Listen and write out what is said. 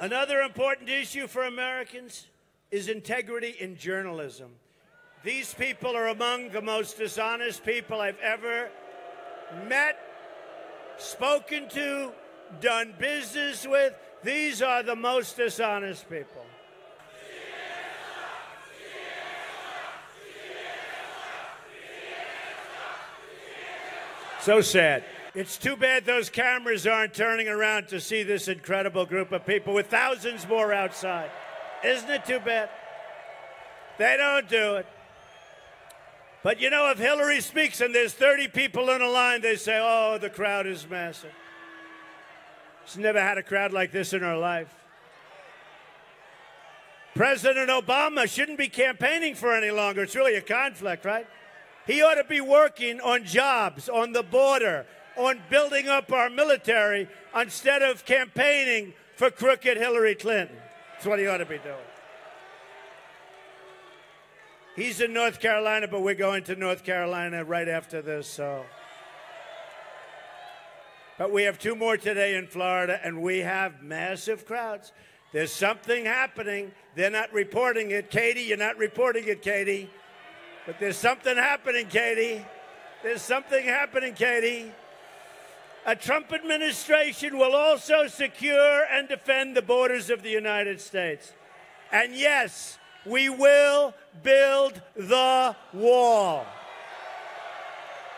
Another important issue for Americans is integrity in journalism. These people are among the most dishonest people I've ever met, spoken to, done business with. These are the most dishonest people. So sad. It's too bad those cameras aren't turning around to see this incredible group of people with thousands more outside. Isn't it too bad? They don't do it. But you know, if Hillary speaks and there's 30 people in a line, they say, oh, the crowd is massive. She's never had a crowd like this in her life. President Obama shouldn't be campaigning for any longer. It's really a conflict, right? He ought to be working on jobs, on the border, on building up our military instead of campaigning for crooked Hillary Clinton. That's what he ought to be doing. He's in North Carolina, but we're going to North Carolina right after this, so. But we have two more today in Florida, and we have massive crowds. There's something happening. They're not reporting it. Katy, you're not reporting it, Katy. But there's something happening, Katy. There's something happening, Katy. A Trump administration will also secure and defend the borders of the United States. And yes, we will build the wall.